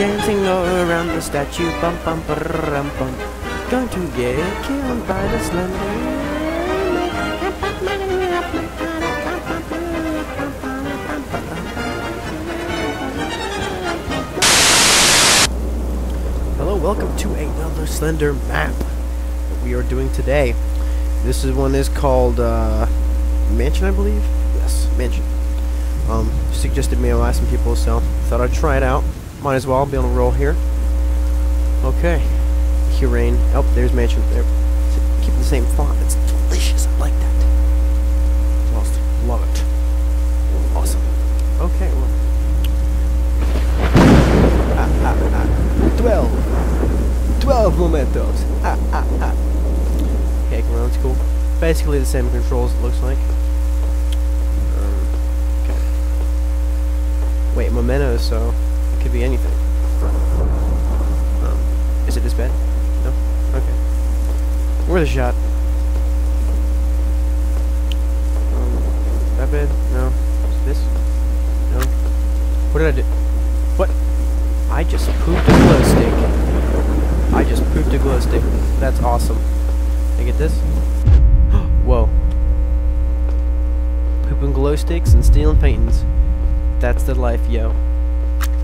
Dancing all around the statue, bum bum rum bum. Going to get killed by the slender. Hello, welcome to another Slender map that we are doing today. This is one is called uh, Mansion, I believe. Yes, Mansion. Um, suggested me by some people, so thought I'd try it out. Might as well be on a roll here. Okay, Hurain. Oh, there's Mansion. There, keep the same font. It's delicious. I like that. Lost. Love it. Awesome. Okay. Well. Ah, ah, ah. Twelve. Twelve momentos. Ah, ah, ah. Okay, well, that's cool. Basically the same controls, it looks like. Um, okay. Wait, memento, so could be anything. Um, is it this bad? No? Okay. Worth a shot. Um, that bad? No. Is this? No. What did I do? What? I just pooped a glow stick. I just pooped a glow stick. That's awesome. I get this? Whoa. Pooping glow sticks and stealing paintings. That's the life, yo.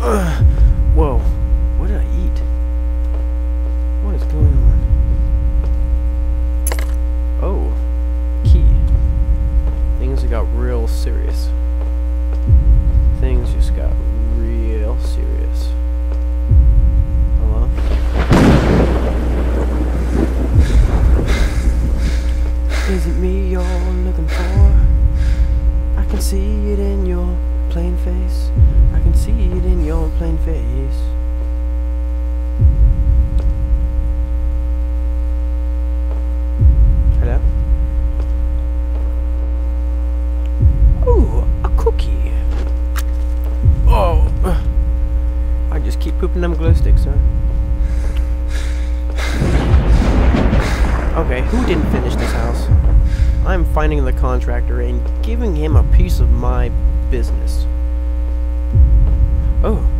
Whoa. What did I eat? What is going on? Oh. Key. Things got real serious. Things just got real serious. Hello? Is it me you're looking for? I can see plain face. Hello? Ooh, a cookie. Oh. I just keep pooping them glow sticks, huh? Okay, who didn't finish this house? I'm finding the contractor and giving him a piece of my business. Oh.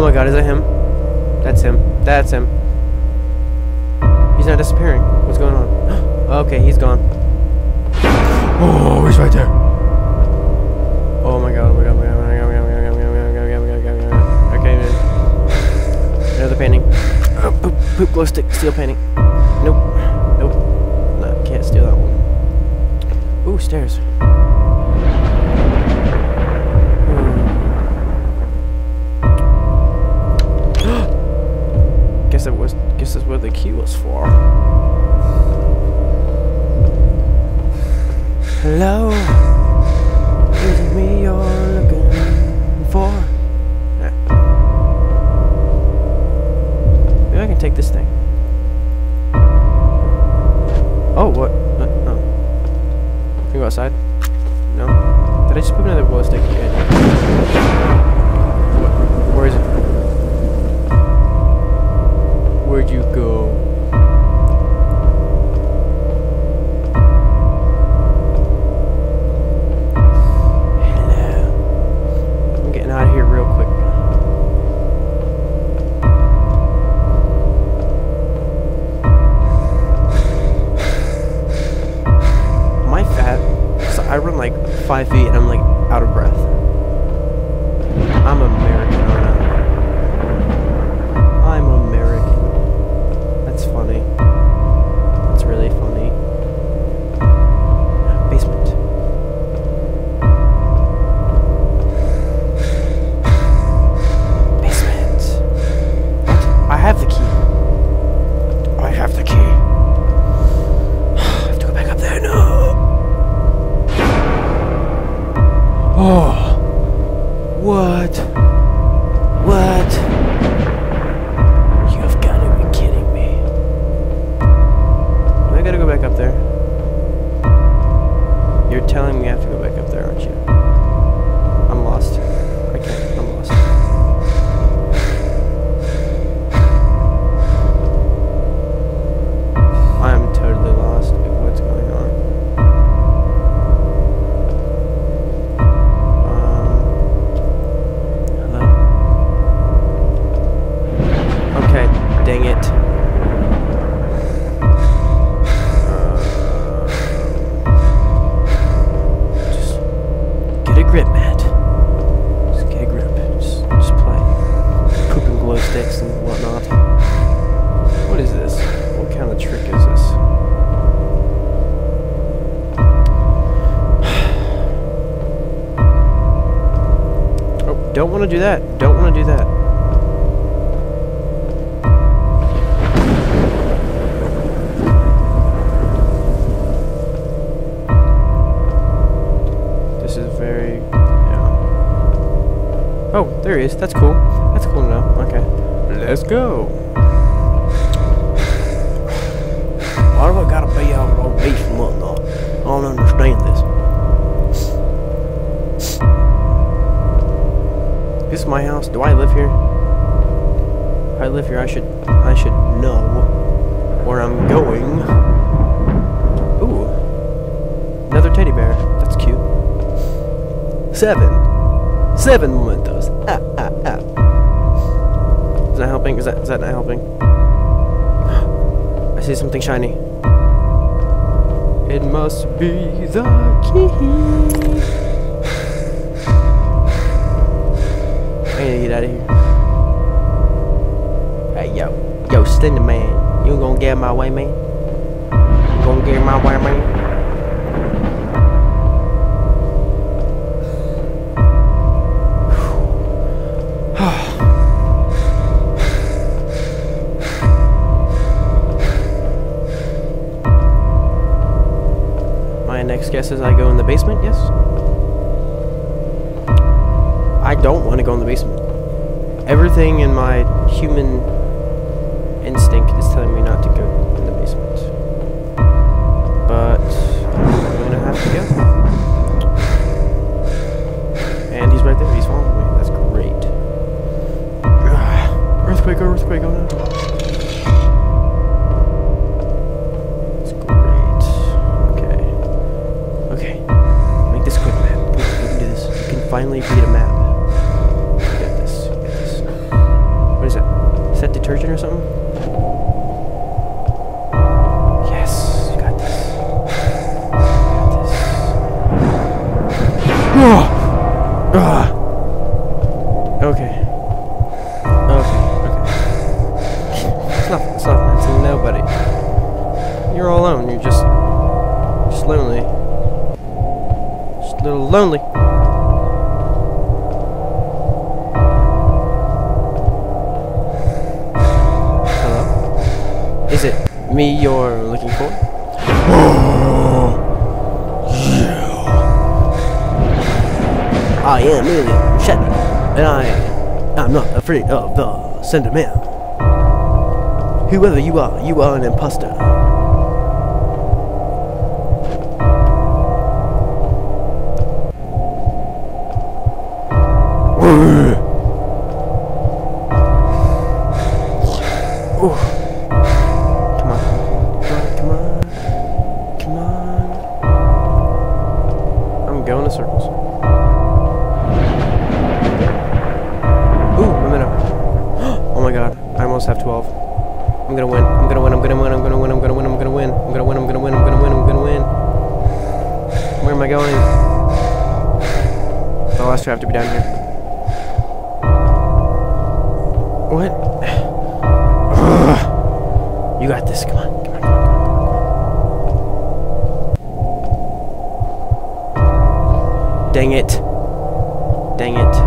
Oh my god, is that him? That's him. That's him. He's not disappearing. What's going on? okay, he's gone. Oh, he's right there. Oh my god, oh my god, oh my god, oh my god, oh my god, oh my god, oh my god, oh my god, oh my god, oh my god, oh my god. Okay, man. Another painting. Oh, poop, poop glow stick, steel painting. Nope. Nope. No, can't steal that one. Ooh, stairs. Was. is what the key was for. Hello. Five feet and I'm like out of breath. Oh. What? What? You've got to be kidding me. I gotta go back up there. You're telling me after. Don't want to do that. Don't want to do that. This is very, yeah. Oh, there he is. That's cool. That's cool to know. Okay. Let's go. Why do I gotta be out on beach whatnot? I don't understand this. This is my house. Do I live here? If I live here, I should I should know where I'm going. Ooh. Another teddy bear. That's cute. Seven. Seven mementos. Ah, ah, ah. Is that helping? Is that, is that not helping? I see something shiny. It must be the key. I to get out of here. Hey, yo. Yo, Slender Man. You gonna get my way, man? You gonna get my way, man? My next guess is I go in the basement, yes? Don't want to go in the basement. Everything in my human instinct is telling me not to go in the basement. But I'm gonna have to go. And he's right there, he's following me. That's great. Earthquake, earthquake, oh no. That's great. Okay. Okay. Make this quick, man. We, we can do this. You can finally beat a map. Ah. Okay. Okay. Okay. It's nothing. It's nobody. You're all alone. You're just, just lonely. Just a little lonely. Hello? Is it me you're looking for? I am William Shatner, and I am not afraid of the Slender Man. Whoever you are, you are an imposter. Ooh. Come. Come on, come on. Come on. I'm going in circles. Almost have 12. I'm gonna win. I'm gonna win. I'm gonna win. I'm gonna win. I'm gonna win. I'm gonna win. I'm gonna win. I'm gonna win. I'm gonna win. I'm gonna win. Where am I going? The last two have to be down here. What? You got this. Come on. Come on. Dang it. Dang it.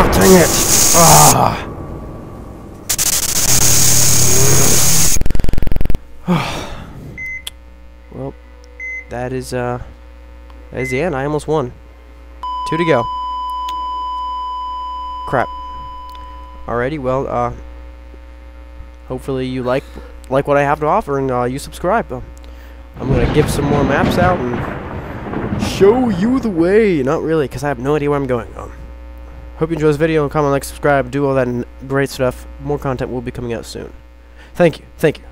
Oh, dang it! Ah. well, that is uh, that is the end. I almost won. Two to go. Crap. Alrighty, well, uh, hopefully you like like what I have to offer and uh, you subscribe. I'm gonna give some more maps out and show you the way. Not really, because I have no idea where I'm going. Um, hope you enjoy this video. And comment, like, subscribe, do all that great stuff. More content will be coming out soon. Thank you. Thank you.